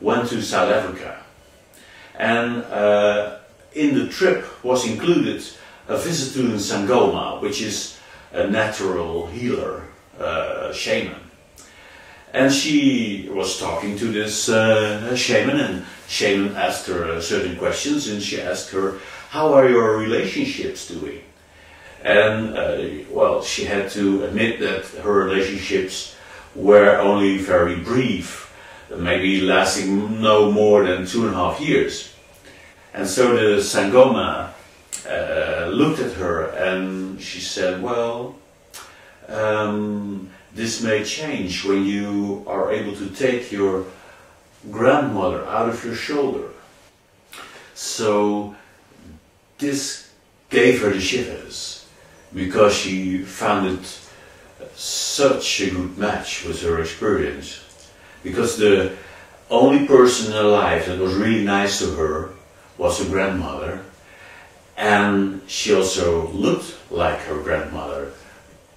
went to South Africa. And uh, in the trip was included a visit to Sangoma, which is a natural healer, uh, shaman. And she was talking to this uh, shaman, and shaman asked her certain questions, and she asked her, "How are your relationships doing?" And uh, well, she had to admit that her relationships were only very brief, maybe lasting no more than two and a half years. And so the Sangoma uh, looked at her and she said, Well, um, this may change when you are able to take your grandmother out of your shoulder. So this gave her the shivers because she found it such a good match with her experience. Because the only person alive that was really nice to her was her grandmother, and she also looked like her grandmother.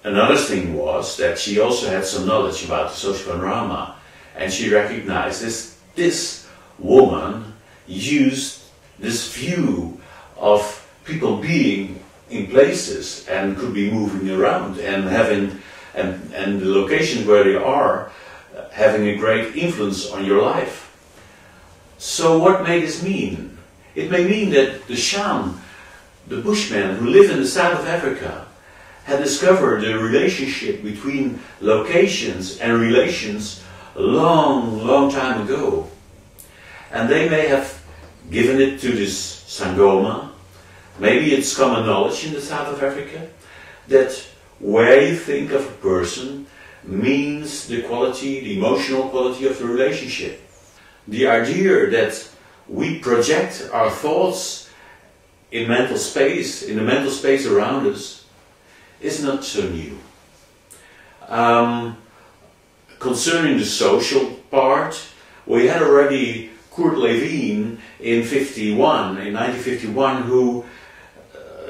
Another thing was that she also had some knowledge about the social panorama, and she recognized this, this woman used this view of people being in places and could be moving around and having and, and the locations where they are having a great influence on your life. So what may this mean? It may mean that the Shan, the Bushmen who live in the south of Africa, had discovered the relationship between locations and relations long, long time ago. And they may have given it to this Sangoma. Maybe it's common knowledge in the south of Africa that where you think of a person means the quality, the emotional quality of the relationship. The idea that we project our thoughts in mental space, in the mental space around us, is not so new. Um, concerning the social part, we had already Kurt Lewin in 51, in 1951, who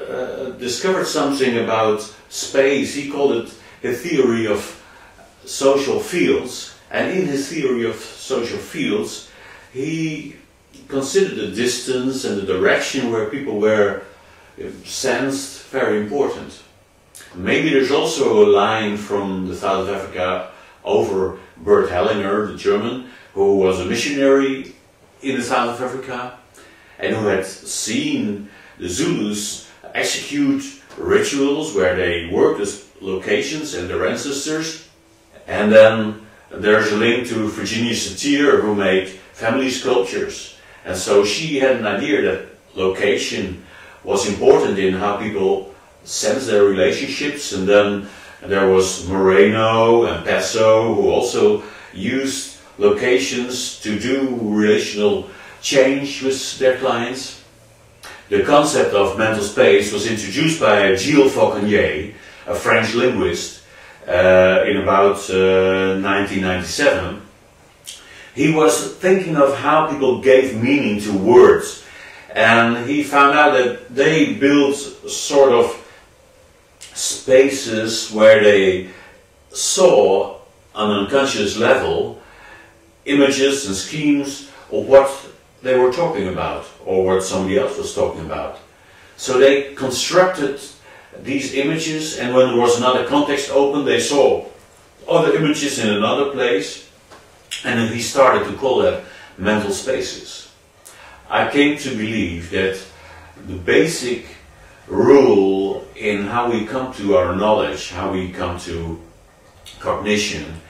uh, discovered something about space. He called it a theory of social fields, and in his theory of social fields, he considered the distance and the direction where people were sensed very important. Maybe there's also a line from the South of Africa over Bert Hellinger, the German, who was a missionary in the South of Africa and who had seen the Zulus execute rituals where they worked as locations and their ancestors. And then there's a link to Virginia Satir who made family sculptures. And so she had an idea that location was important in how people sense their relationships. And then there was Moreno and Pesso who also used locations to do relational change with their clients. The concept of mental space was introduced by Gilles Fauconnier, a French linguist, uh, in about uh, 1997. He was thinking of how people gave meaning to words, and he found out that they built sort of spaces where they saw on an unconscious level images and schemes of what they were talking about or what somebody else was talking about. So they constructed these images and when there was another context open they saw other images in another place and then he started to call that mental spaces. I came to believe that the basic rule in how we come to our knowledge, how we come to cognition,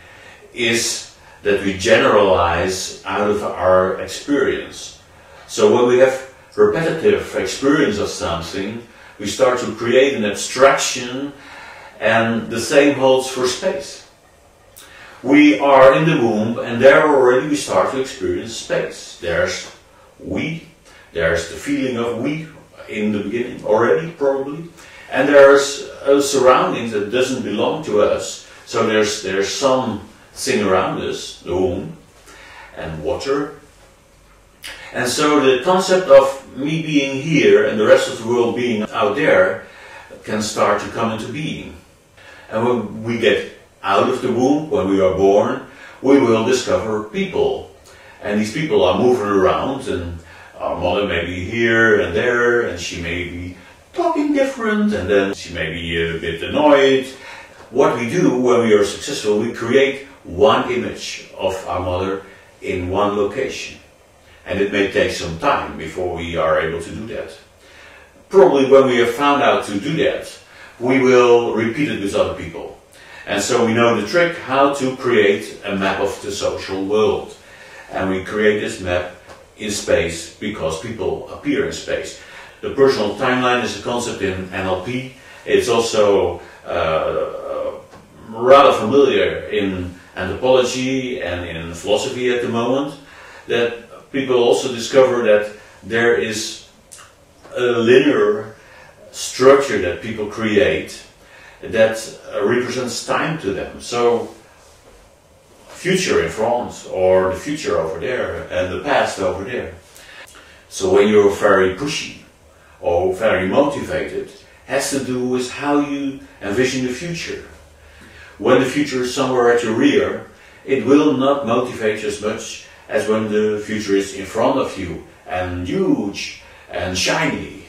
is that we generalize out of our experience. So when we have repetitive experience of something, we start to create an abstraction and the same holds for space. We are in the womb and there already we start to experience space. There's we, there's the feeling of we in the beginning already probably, and there's a surroundings that doesn't belong to us. So there's there's some thing around us, the womb, and water. And so the concept of me being here and the rest of the world being out there can start to come into being. And when we get out of the womb, when we are born, we will discover people. And these people are moving around, and our mother may be here and there, and she may be talking different, and then she may be a bit annoyed. What we do when we are successful, we create one image of our mother in one location. And it may take some time before we are able to do that. Probably when we have found out to do that, we will repeat it with other people. And so we know the trick how to create a map of the social world. And we create this map in space because people appear in space. The personal timeline is a concept in NLP. It's also uh, rather familiar in anthropology and in philosophy at the moment. That people also discover that there is a linear structure that people create that represents time to them. So future in France or the future over there and the past over there. So when you're very pushy or very motivated has to do with how you envision the future. When the future is somewhere at your rear, it will not motivate you as much as when the future is in front of you and huge and shiny.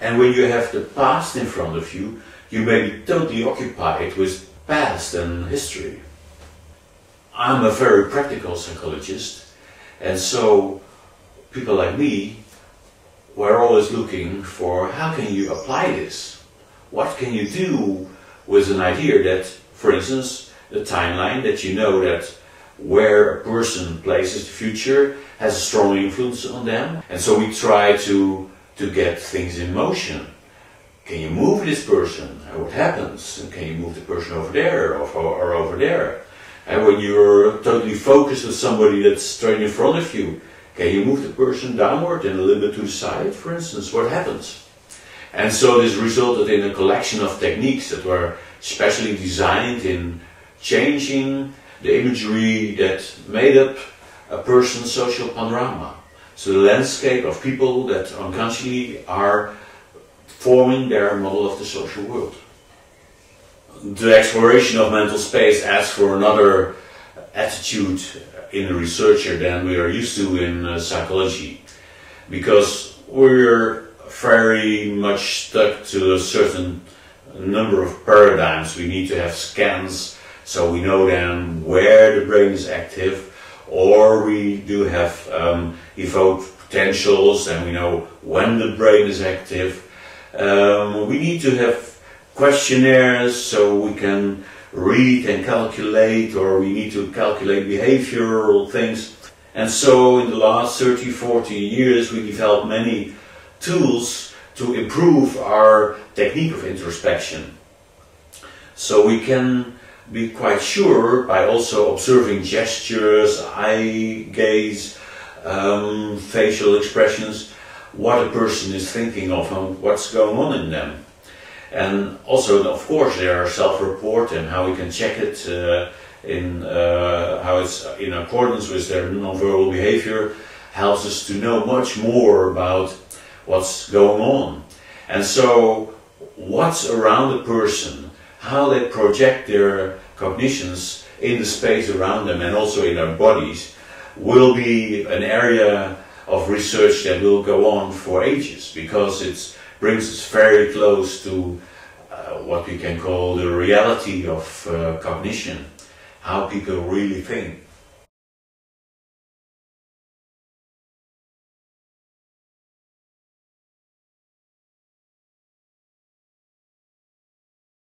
And when you have the past in front of you, you may be totally occupied with past and history. I'm a very practical psychologist, and so people like me were always looking for how can you apply this? What can you do with an idea that, for instance, the timeline that you know that where a person places the future has a strong influence on them. And so we try to, to get things in motion. Can you move this person? And what happens? And can you move the person over there or, or over there? And when you're totally focused with somebody that's straight in front of you, can you move the person downward and a little bit to the side, for instance? What happens? And so this resulted in a collection of techniques that were specially designed in changing the imagery that made up a person's social panorama. So the landscape of people that unconsciously are forming their model of the social world the exploration of mental space asks for another attitude in a researcher than we are used to in uh, psychology because we're very much stuck to a certain number of paradigms. We need to have scans so we know then where the brain is active or we do have um, evoked potentials and we know when the brain is active. Um, we need to have questionnaires so we can read and calculate or we need to calculate behavioral things. And so in the last 30, 40 years we developed many tools to improve our technique of introspection. So we can be quite sure by also observing gestures, eye gaze, um, facial expressions, what a person is thinking of and what's going on in them. And also, of course, there are self-report and how we can check it uh, in uh, how it's in accordance with their nonverbal behavior helps us to know much more about what's going on. And so, what's around a person, how they project their cognitions in the space around them and also in their bodies, will be an area of research that will go on for ages because it brings us very close to uh, what we can call the reality of uh, cognition, how people really think.